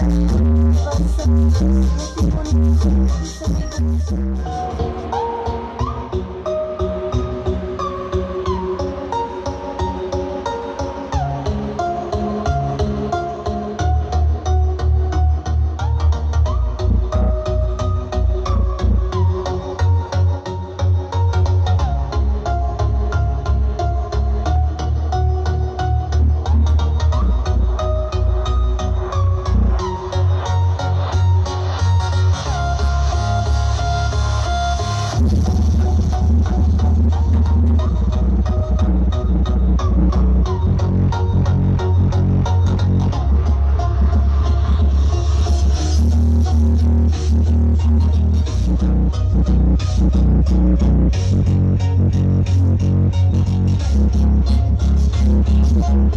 Thank you.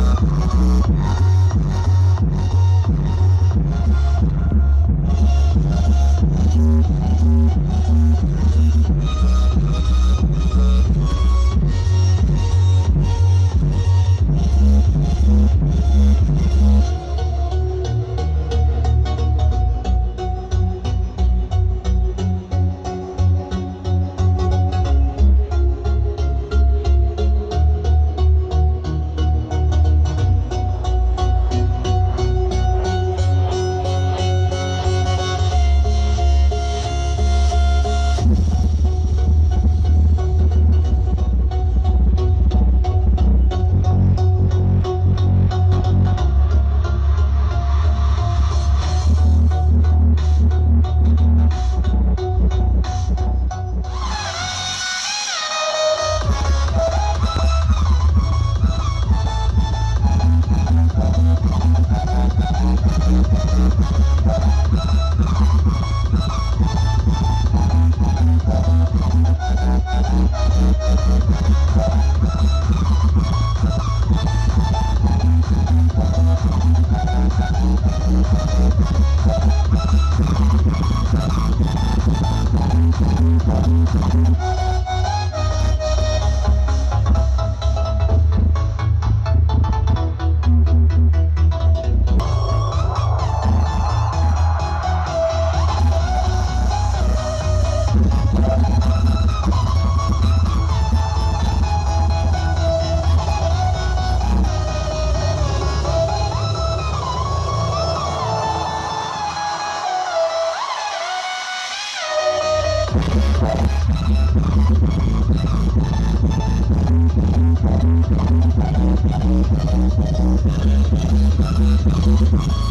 Thank you. Lord,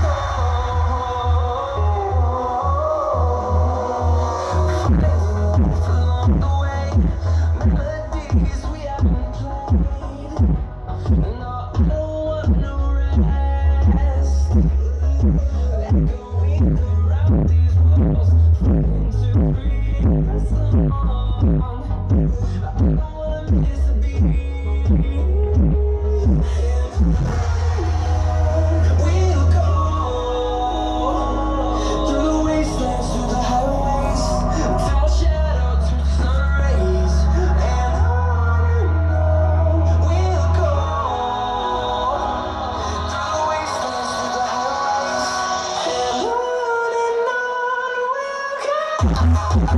Thank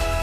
you.